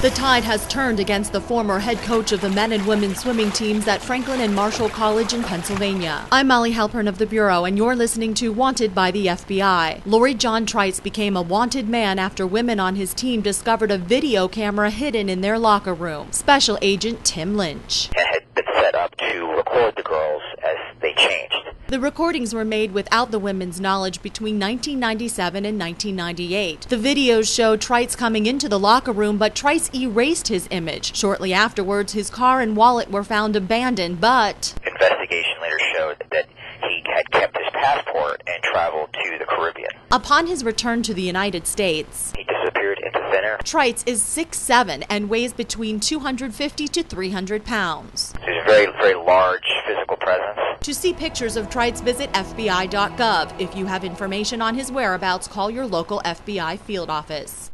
The tide has turned against the former head coach of the men and women swimming teams at Franklin and Marshall College in Pennsylvania. I'm Molly Halpern of the Bureau, and you're listening to Wanted by the FBI. Lorrie John Trites became a wanted man after women on his team discovered a video camera hidden in their locker room. Special Agent Tim Lynch. It had been set up to record the girls. The recordings were made without the women's knowledge between 1997 and 1998. The videos show Trites coming into the locker room, but Trites erased his image. Shortly afterwards, his car and wallet were found abandoned, but Investigation later showed that he had kept his passport and traveled to the Caribbean. upon his return to the United States, He disappeared into thin air. Trites is 6'7 and weighs between 250 to 300 pounds. There's a very, very large physical presence. To see pictures of Trites, visit FBI.gov. If you have information on his whereabouts, call your local FBI field office.